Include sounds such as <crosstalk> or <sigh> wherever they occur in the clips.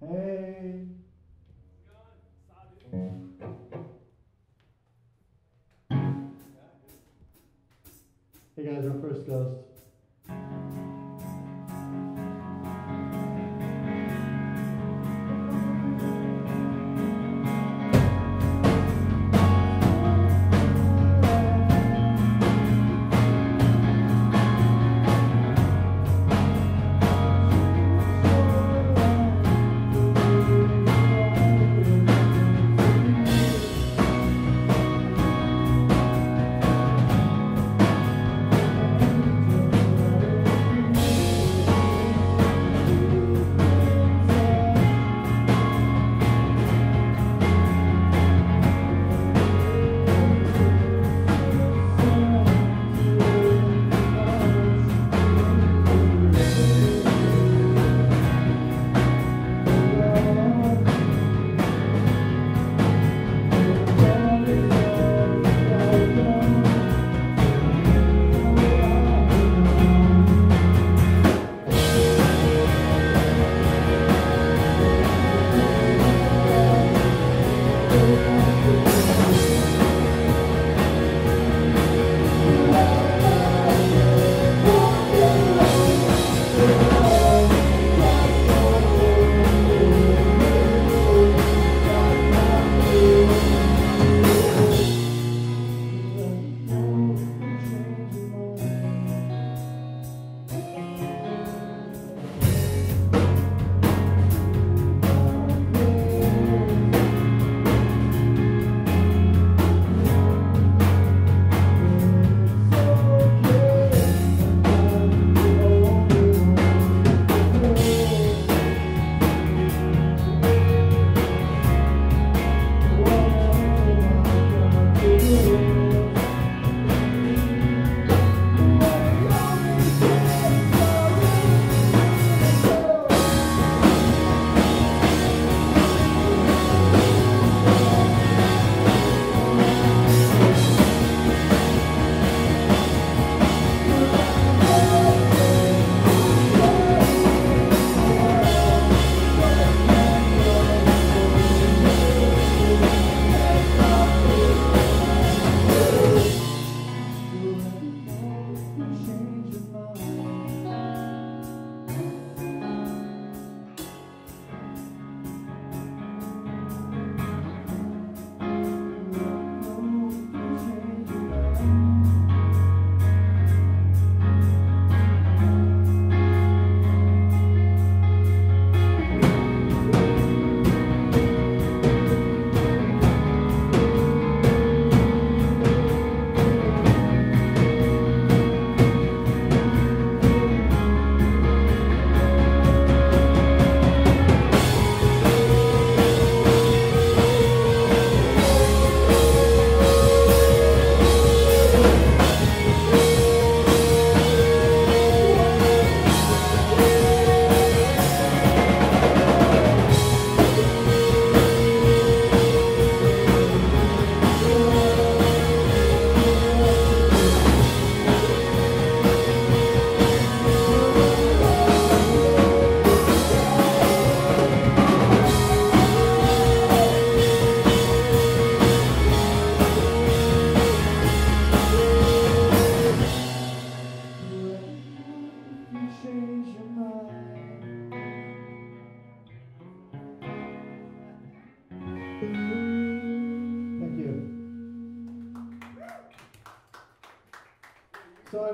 Hey. Hey guys, our first ghost.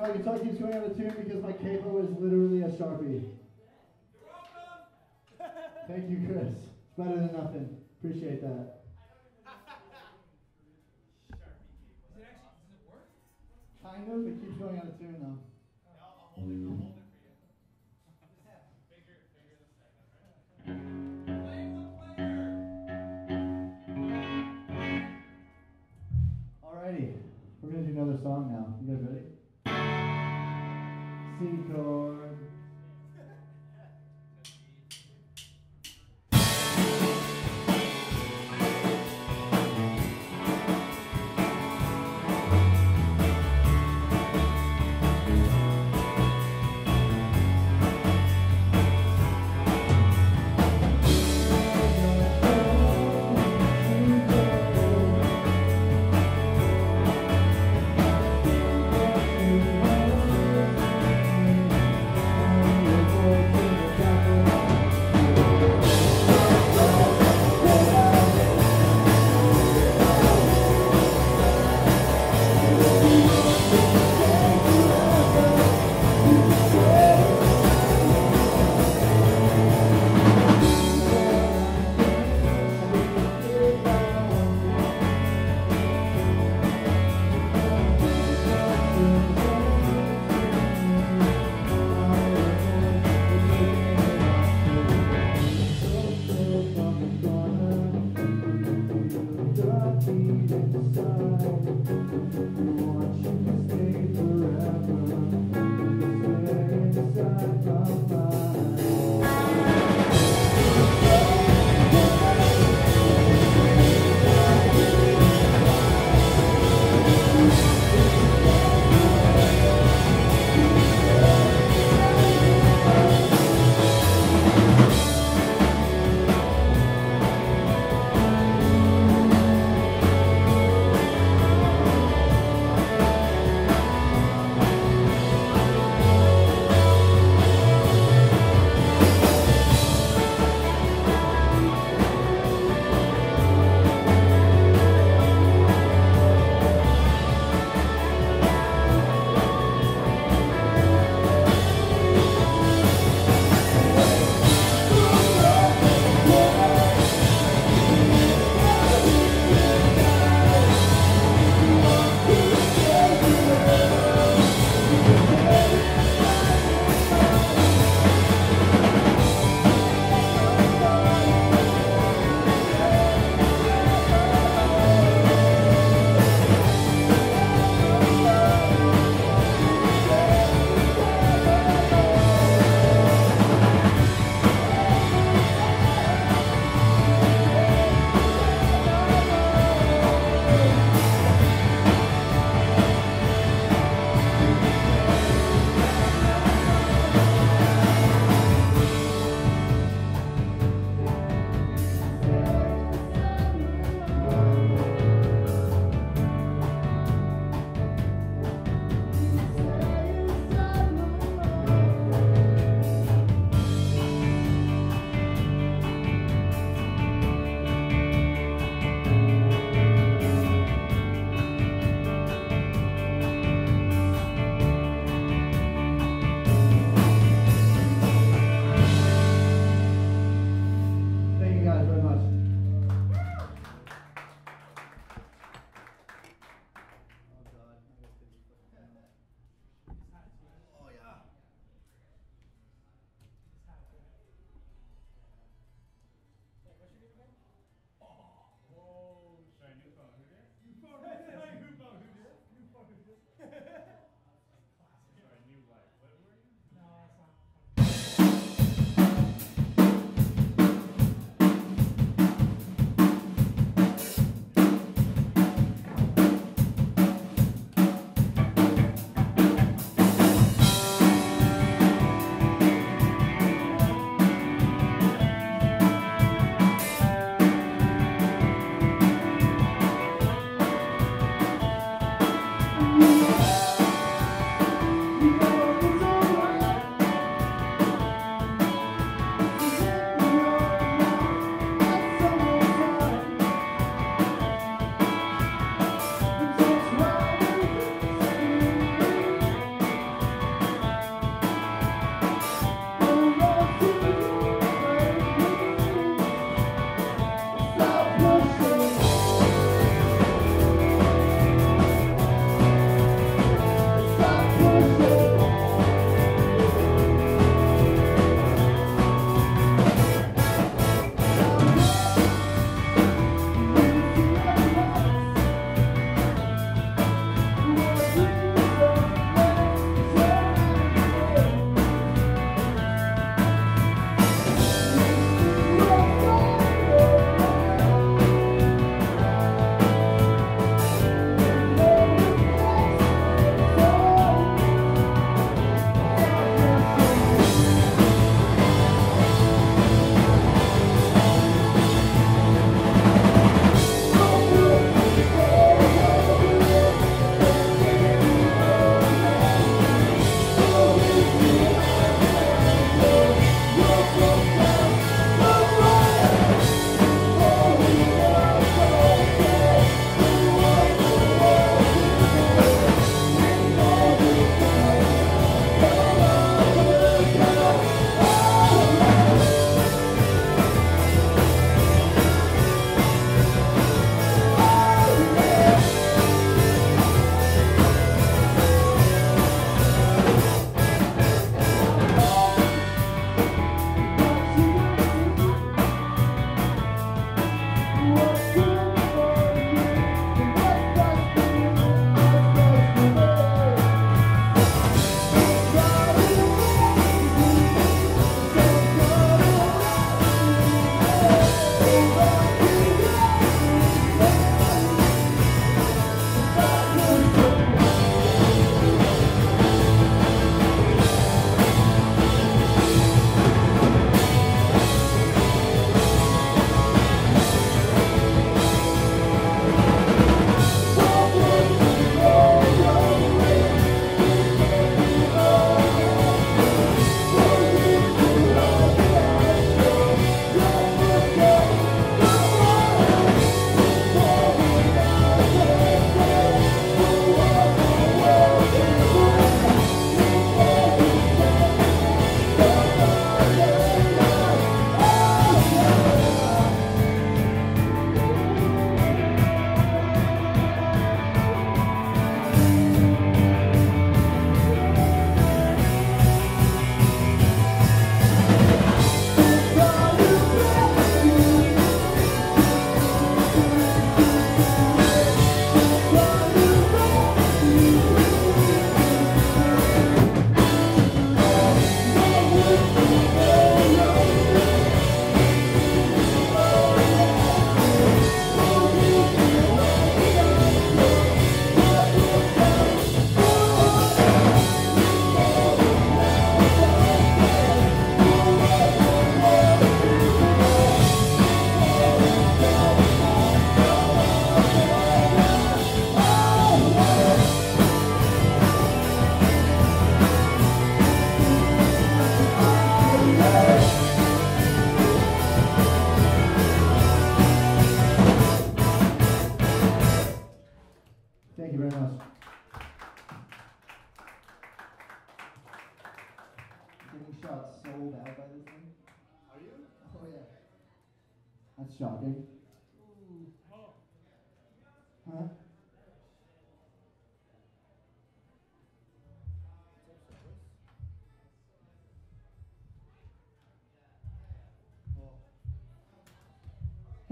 My guitar keeps going out of tune because my cable is literally a Sharpie. Thank you, Chris. It's better than nothing. Appreciate that. Sharpie cable. Does it actually work? Kind of. It keeps going out of tune, though. Alrighty. We're going to do another song now. You guys ready? C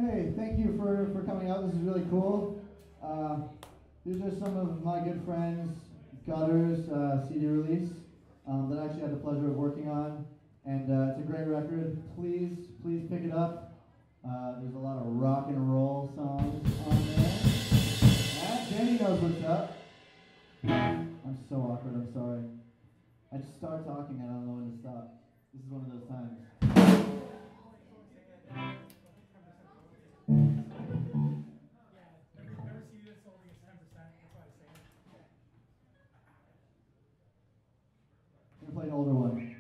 Hey, thank you for, for coming out. This is really cool. Uh, these are some of my good friends, Gutters uh, CD release um, that I actually had the pleasure of working on. And uh, it's a great record. Please, please pick it up. Uh, there's a lot of rock and roll songs on there. Ah, Danny knows what's up. I'm so awkward, I'm sorry. I just start talking, I don't know when to stop. This is one of those times. Play an older one.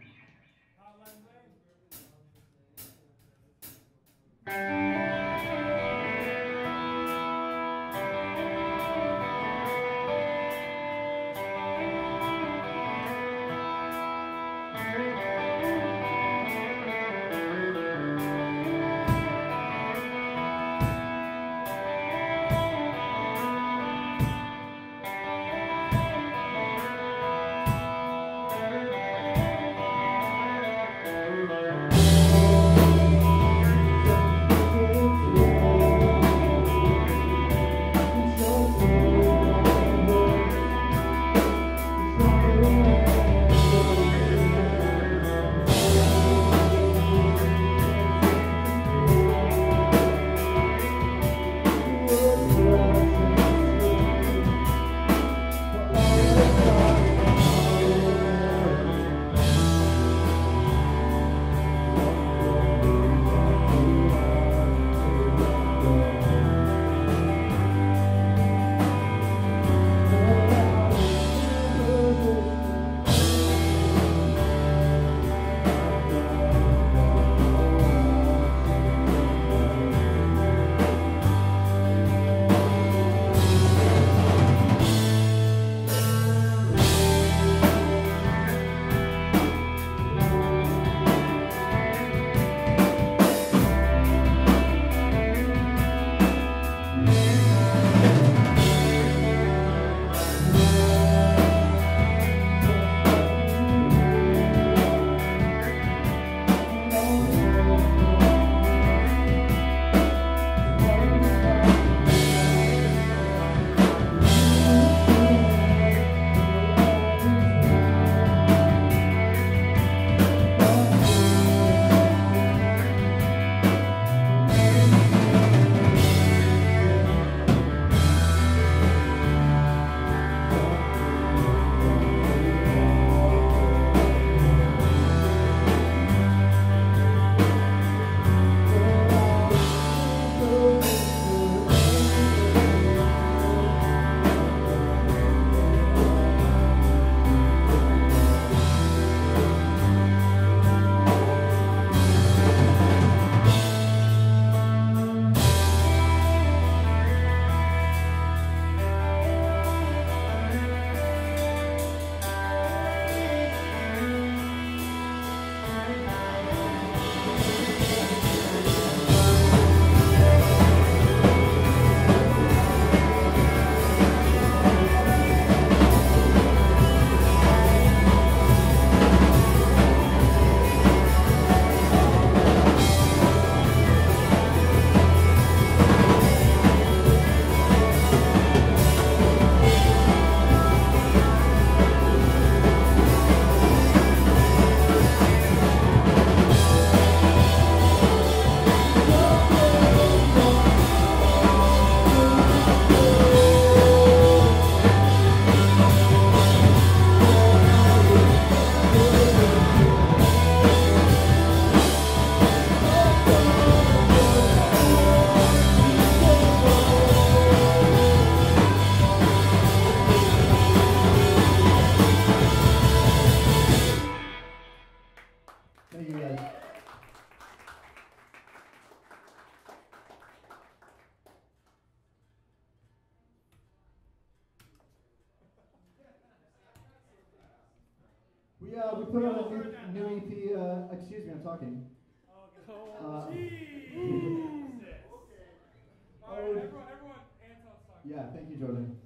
Everyone, everyone, Anton's talking. Yeah, thank you, Jordan.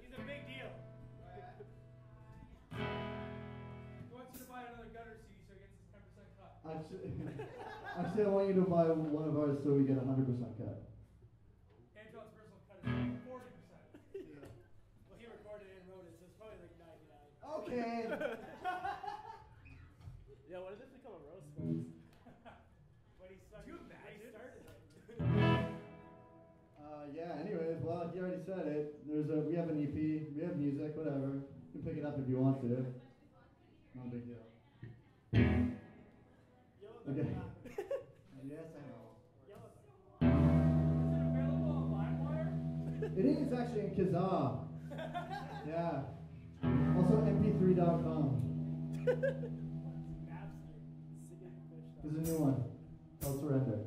He's a big deal. He wants you to buy another gutter CD so he gets his 10% cut. Actually, actually, I <laughs> want you to buy one of ours so we get a hundred percent cut. Anton's personal cut is 40%. Well, he recorded it and wrote it, so it's probably like 99. Okay. <laughs> You already said it. There's a we have an EP. We have music. Whatever. You can pick it up if you want to. No big deal. Okay. <laughs> yes, I know. Is it available on LimeWire? It is actually in Kazaa. <laughs> yeah. Also mp3.com. Napster. Singing fish. This is a new one. Called Surrender.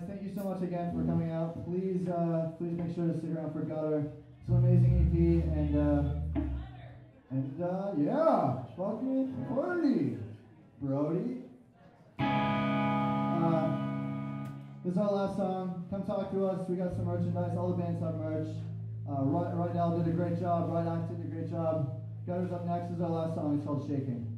Guys, thank you so much again for coming out. Please, uh, please make sure to stick around for Gutter. It's an amazing EP, and uh, and uh, yeah, fucking party, Brody. Uh, this is our last song. Come talk to us. We got some merchandise. All the bands have merch. Uh, right, right now did a great job. Right Act did a great job. Gutter's up next. Is our last song. It's called Shaking.